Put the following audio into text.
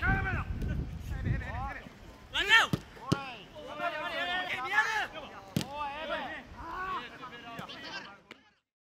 Terminal!